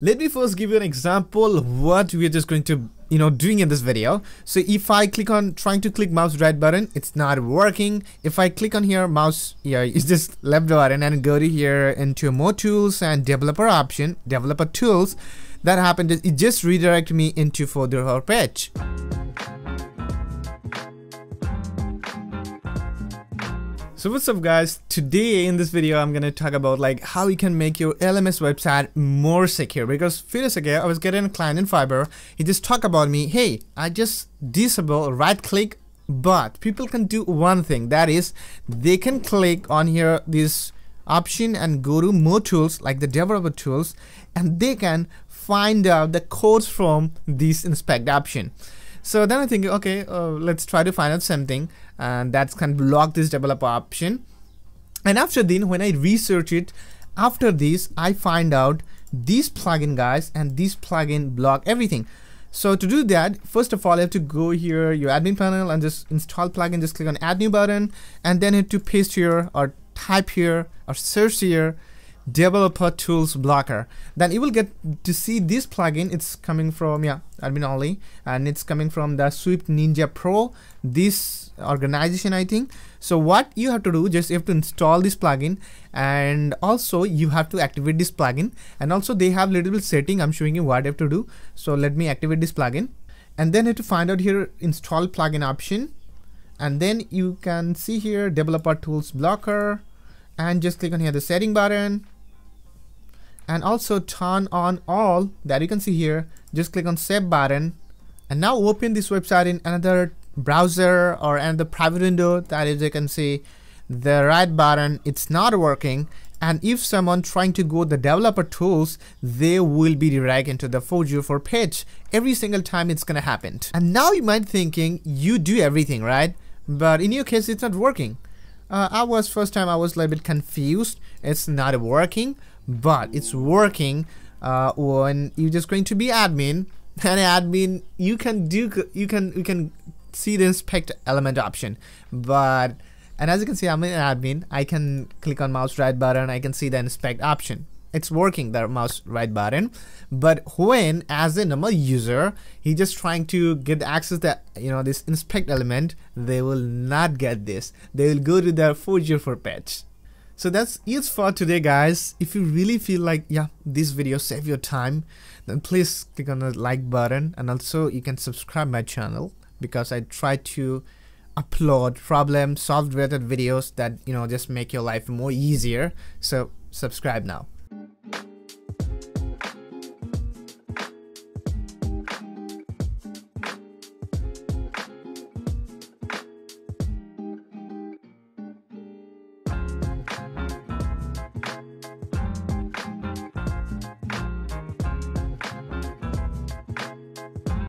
Let me first give you an example what we're just going to you know doing in this video. So if I click on trying to click mouse right button it's not working. If I click on here mouse yeah it's just left button and go to here into more tools and developer option developer tools. That happened it just redirect me into further page So what's up guys, today in this video I'm gonna talk about like how you can make your LMS website more secure. Because few days ago I was getting a client in Fiverr, he just talked about me, hey I just disable right click but people can do one thing. That is they can click on here this option and go to more tools like the developer tools and they can find out the codes from this inspect option. So then I think, okay, uh, let's try to find out something and that's can block this developer option. And after then, when I research it, after this, I find out these plugin guys and this plugin block everything. So to do that, first of all, you have to go here, your admin panel and just install plugin, just click on add new button and then hit to paste here or type here or search here developer tools blocker. Then you will get to see this plugin. It's coming from yeah admin only and it's coming from the swift ninja pro this organization i think. So what you have to do just you have to install this plugin and also you have to activate this plugin. And also they have little bit setting. I'm showing you what you have to do. So let me activate this plugin. And then you have to find out here install plugin option. And then you can see here developer tools blocker. And just click on here the setting button and also turn on all that you can see here just click on save button. And now open this website in another browser or another private window. That is you can see the right button it's not working. And if someone trying to go the developer tools they will be redirected into the 404 page every single time it's gonna happen. And now you might thinking you do everything right? But in your case it's not working. Uh, I was first time I was a little bit confused. It's not working but it's working uh, when you're just going to be admin and admin you can do you can you can see the inspect element option. But and as you can see I'm an admin. I can click on mouse right button. I can see the inspect option. It's working the mouse right button. But when as a normal user he just trying to get access that you know this inspect element they will not get this. They will go to their 404 page so that's it for today guys. If you really feel like yeah this video save your time then please click on the like button. And also you can subscribe my channel because I try to upload problem solved related videos that you know just make your life more easier. So subscribe now